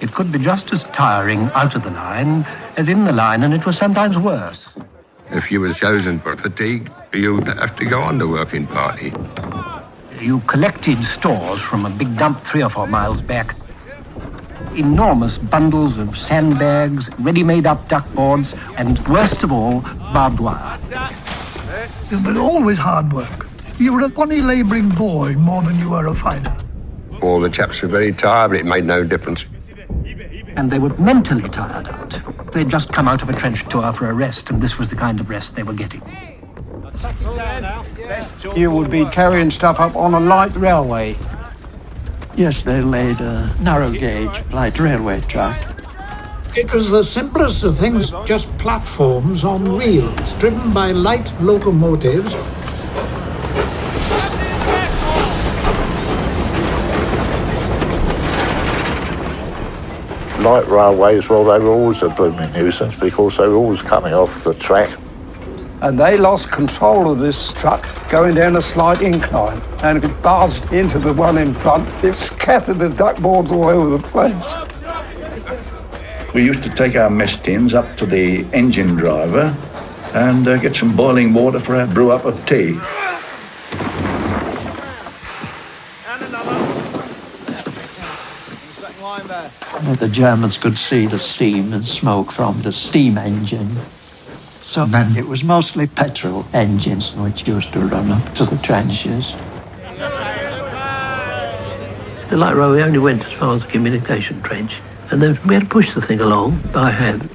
It could be just as tiring out of the line as in the line, and it was sometimes worse. If you were chosen for fatigue, you'd have to go on the working party. You collected stores from a big dump three or four miles back. Enormous bundles of sandbags, ready-made up duckboards, and worst of all, barbed wire. It was always hard work. You were a bonny labouring boy more than you were a fighter. All the chaps were very tired, but it made no difference. And they were mentally tired out. They'd just come out of a trench tour for a rest, and this was the kind of rest they were getting. You would be carrying stuff up on a light railway. Yes, they laid a narrow gauge light railway track. It was the simplest of things, just platforms on wheels, driven by light locomotives. Light railways, well, they were always a blooming nuisance because they were always coming off the track. And they lost control of this truck going down a slight incline. And it barged into the one in front, it scattered the duckboards all over the place. We used to take our mess tins up to the engine driver and uh, get some boiling water for our brew up of tea. The Germans could see the steam and smoke from the steam engine. So then it was mostly petrol engines which used to run up to the trenches. The light railway only went as far as the communication trench, and then we had to push the thing along by hand.